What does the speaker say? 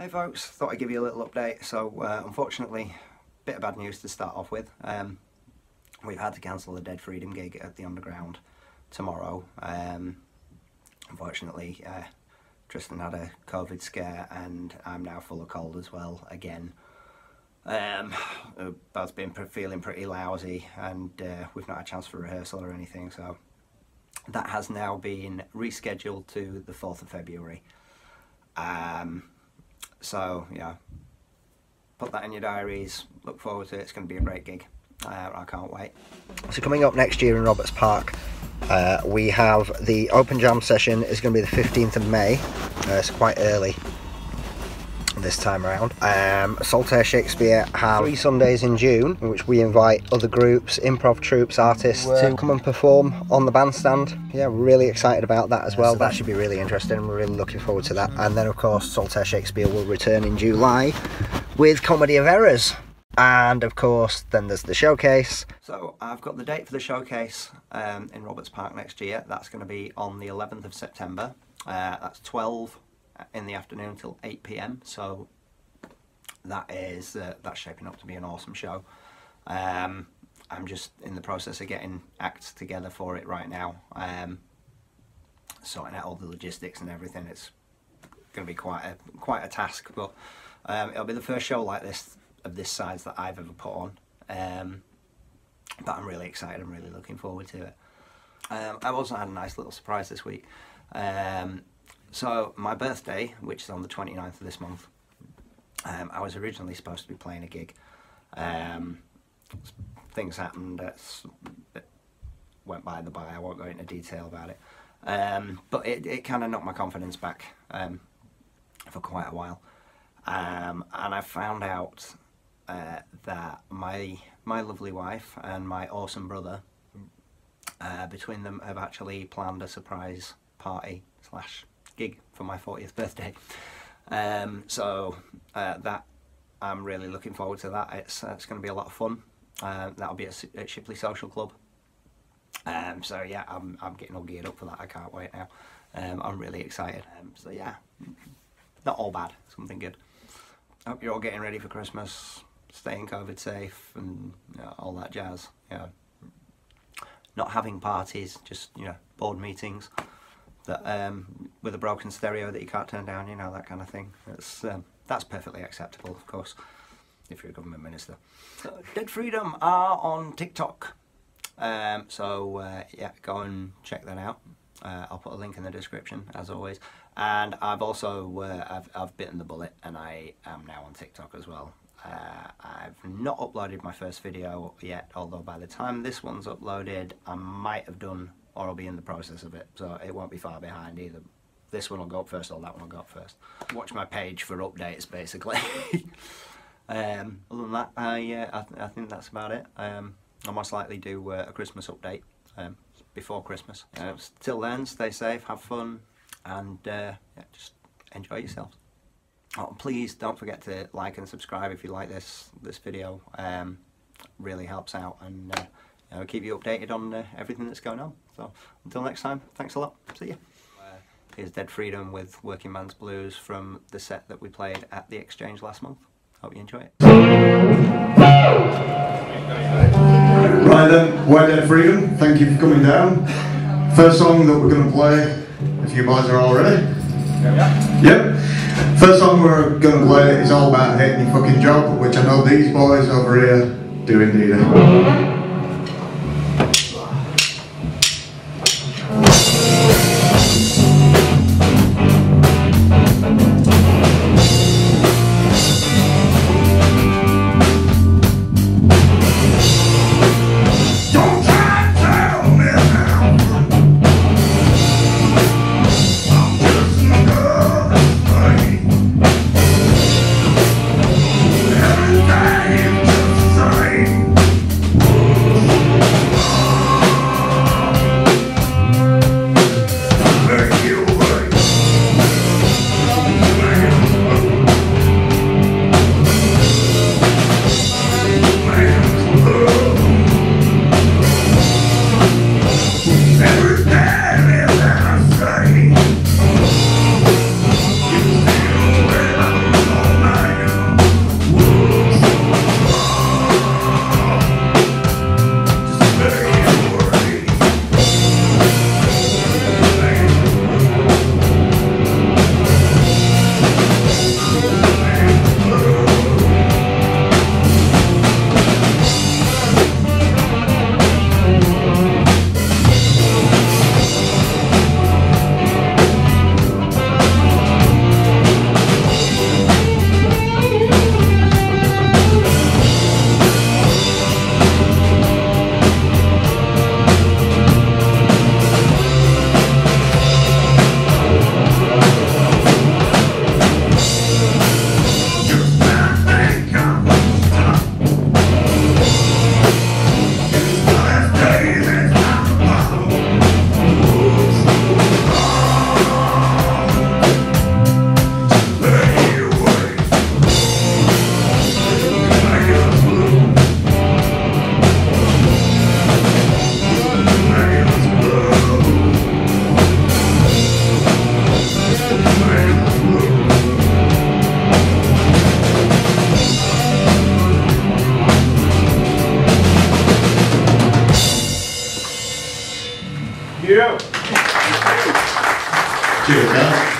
Hey folks, thought I'd give you a little update. So uh, unfortunately, bit of bad news to start off with. Um, we've had to cancel the Dead Freedom gig at the Underground tomorrow. Um, unfortunately, uh, Tristan had a COVID scare and I'm now full of cold as well again. Um, both been feeling pretty lousy and uh, we've not had a chance for rehearsal or anything so that has now been rescheduled to the 4th of February. Um, so yeah, put that in your diaries, look forward to it, it's going to be a great gig. Uh, I can't wait. So coming up next year in Roberts Park, uh, we have the Open Jam session is going to be the 15th of May. Uh, it's quite early this time around. Um, Saltaire Shakespeare have three Sundays in June in which we invite other groups, improv troupes, artists to come and perform on the bandstand. Yeah, we're really excited about that as well. So that should be really interesting. We're really looking forward to that. And then of course Saltaire Shakespeare will return in July with Comedy of Errors. And of course, then there's the showcase. So I've got the date for the showcase um, in Roberts Park next year. That's going to be on the 11th of September. Uh, that's 12 in the afternoon till 8 p.m. So that is uh, that's shaping up to be an awesome show. Um, I'm just in the process of getting acts together for it right now, um, sorting out all the logistics and everything. It's going to be quite a quite a task, but um, it'll be the first show like this of this size that I've ever put on. Um, but I'm really excited. I'm really looking forward to it. Um, I've also had a nice little surprise this week. Um, so my birthday, which is on the 29th of this month, um, I was originally supposed to be playing a gig. Um, things happened that went by the by. I won't go into detail about it. Um, but it, it kind of knocked my confidence back um, for quite a while. Um, and I found out uh, that my my lovely wife and my awesome brother, uh, between them, have actually planned a surprise party slash gig for my 40th birthday. Um, so uh, that I'm really looking forward to that. It's uh, it's going to be a lot of fun. Uh, that'll be at, at, Shipley Social Club. Um, so yeah, I'm I'm getting all geared up for that. I can't wait now. Um, I'm really excited. Um, so yeah, not all bad. Something good. Hope you're all getting ready for Christmas, staying COVID safe, and you know, all that jazz. You know, not having parties, just you know, board meetings that um, with a broken stereo that you can't turn down, you know, that kind of thing. Um, that's perfectly acceptable, of course, if you're a government minister. Dead Freedom are on TikTok. Um, so, uh, yeah, go and check that out. Uh, I'll put a link in the description, as always. And I've also, uh, I've, I've bitten the bullet, and I am now on TikTok as well. Uh, I've not uploaded my first video yet, although by the time this one's uploaded, I might have done or I'll be in the process of it. So it won't be far behind either. This one will go up first or that one will go up first. Watch my page for updates basically. um, other than that, I, uh, I, th I, think that's about it. Um, I'll most likely do uh, a Christmas update um, before Christmas. Uh, till then, stay safe, have fun, and uh, yeah, just enjoy yourselves. Oh, please don't forget to like and subscribe if you like this this video. Um, really helps out and uh, I'll keep you updated on uh, everything that's going on. So until next time, thanks a lot. See you. Here's Dead Freedom with Working Man's Blues from the set that we played at the Exchange last month. Hope you enjoy it. Right then, we're Dead Freedom. Thank you for coming down. First song that we're going to play, if you guys are all ready. Yep. Yep. First song we're going to play is all about hating your fucking job, which I know these boys over here do indeed. You. Cheers, guys.